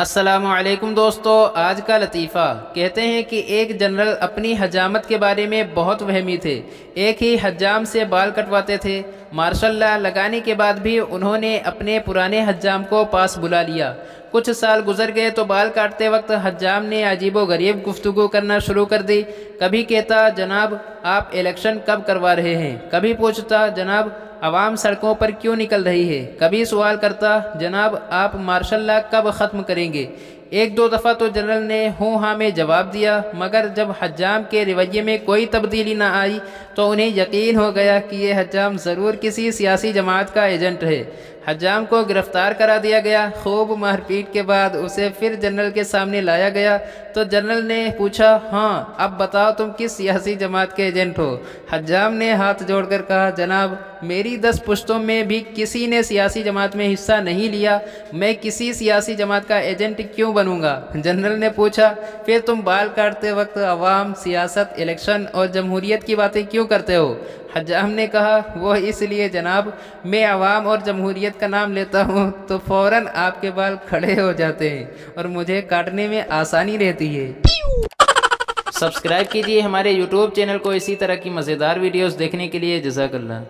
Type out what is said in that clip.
असलकुम दोस्तों, आज का लतीफ़ा। कहते हैं कि एक जनरल अपनी हजामत के बारे में बहुत वहमी थे। एक ही हजाम से बाल कटवाते थे। मार्शल लगाने के बाद भी उन्होंने अपने पुराने हजाम को पास बुला लिया। कुछ साल गुजर गए तो बाल काटते वक्त हजाम ने अजीब गरीब गुफ्तु करना शुरू कर दी। कभी कहता, जनाब आप इलेक्शन कब करवा रहे हैं? कभी पूछता, जनाब, आवाम सड़कों पर क्यों निकल रही है? कभी सवाल करता, जनाब, आप मार्शल ला कब ख़त्म करेंगे? एक दो दफ़ा तो जनरल ने हूँ हाँ में जवाब दिया, मगर जब हजाम के रवैये में कोई तब्दीली ना आई तो उन्हें यकीन हो गया कि ये हजाम ज़रूर किसी सियासी जमात का एजेंट है। हजाम को गिरफ़्तार करा दिया गया। खूब मारपीट के बाद उसे फिर जनरल के सामने लाया गया। तो जनरल ने पूछा हाँ अब बताओ तुम किस सियासी जमात के एजेंट हो? हजाम ने हाथ जोड़कर कहा, जनाब मेरी दस पुश्तों में भी किसी ने सियासी जमात में हिस्सा नहीं लिया। मैं किसी सियासी जमात का एजेंट क्यों बनूँगा? जनरल ने पूछा, फिर तुम बाल काटते वक्त अवाम, सियासत, इलेक्शन और जमहूरियत की बातें क्यों करते हो? हजाम ने कहा, वो इसलिए जनाब, मैं आवाम और जमहूरियत का नाम लेता हूँ तो फ़ौर आपके बाल खड़े हो जाते हैं और मुझे काटने में आसानी रहती है। सब्सक्राइब कीजिए हमारे यूट्यूब चैनल को इसी तरह की मज़ेदार वीडियोस देखने के लिए। जजाकल्ला